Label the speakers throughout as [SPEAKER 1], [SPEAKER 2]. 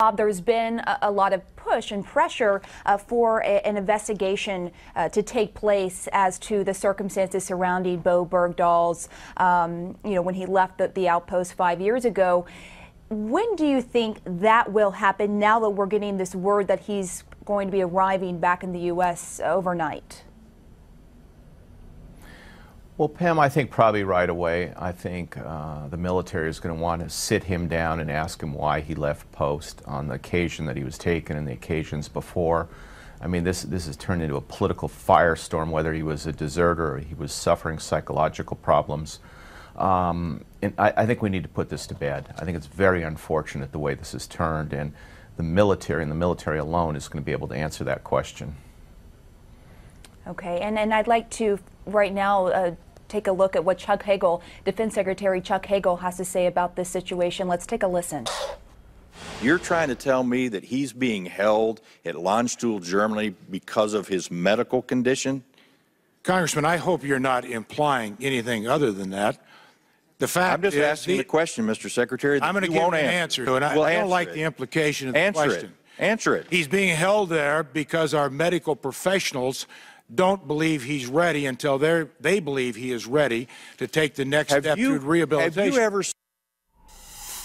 [SPEAKER 1] Bob, there's been a, a lot of push and pressure uh, for a, an investigation uh, to take place as to the circumstances surrounding Bowe Bergdahl's, um, you know, when he left the, the outpost five years ago. When do you think that will happen now that we're getting this word that he's going to be arriving back in the U.S. overnight?
[SPEAKER 2] Well, Pam, I think probably right away. I think uh, the military is going to want to sit him down and ask him why he left post on the occasion that he was taken and the occasions before. I mean, this, this has turned into a political firestorm, whether he was a deserter or he was suffering psychological problems. Um, and I, I think we need to put this to bed. I think it's very unfortunate the way this has turned, and the military and the military alone is going to be able to answer that question.
[SPEAKER 1] Okay, and, and I'd like to right now uh, take a look at what Chuck Hagel, Defense Secretary Chuck Hagel, has to say about this situation. Let's take a listen.
[SPEAKER 3] You're trying to tell me that he's being held at Landstuhl, Germany because of his medical condition?
[SPEAKER 4] Congressman, I hope you're not implying anything other than that. The fact
[SPEAKER 3] I'm just
[SPEAKER 4] is
[SPEAKER 3] asking the, question, Mr. Secretary.
[SPEAKER 4] I'm going to give
[SPEAKER 3] won't
[SPEAKER 4] an
[SPEAKER 3] answer.
[SPEAKER 4] answer to it. I,
[SPEAKER 3] well,
[SPEAKER 4] I don't like
[SPEAKER 3] it.
[SPEAKER 4] the implication of the
[SPEAKER 3] answer
[SPEAKER 4] question.
[SPEAKER 3] It. Answer it.
[SPEAKER 4] He's being held there because our medical professionals don't believe he's ready until they they believe he is ready to take the next
[SPEAKER 3] have
[SPEAKER 4] step
[SPEAKER 3] you,
[SPEAKER 4] to rehabilitation.
[SPEAKER 3] Have you ever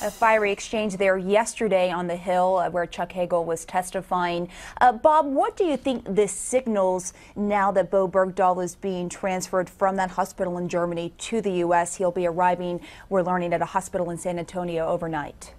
[SPEAKER 1] a fiery exchange there yesterday on the Hill uh, where Chuck Hagel was testifying. Uh, Bob, what do you think this signals now that Bowe Bergdahl is being transferred from that hospital in Germany to the U.S.? He'll be arriving, we're learning, at a hospital in San Antonio overnight.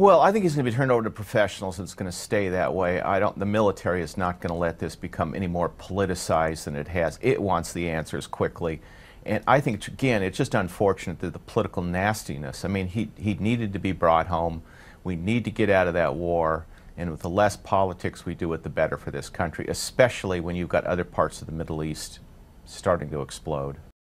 [SPEAKER 2] Well, I think he's going to be turned over to professionals. And it's going to stay that way. I don't. The military is not going to let this become any more politicized than it has. It wants the answers quickly, and I think again, it's just unfortunate that the political nastiness. I mean, he he needed to be brought home. We need to get out of that war, and with the less politics we do it, the better for this country. Especially when you've got other parts of the Middle East starting to explode.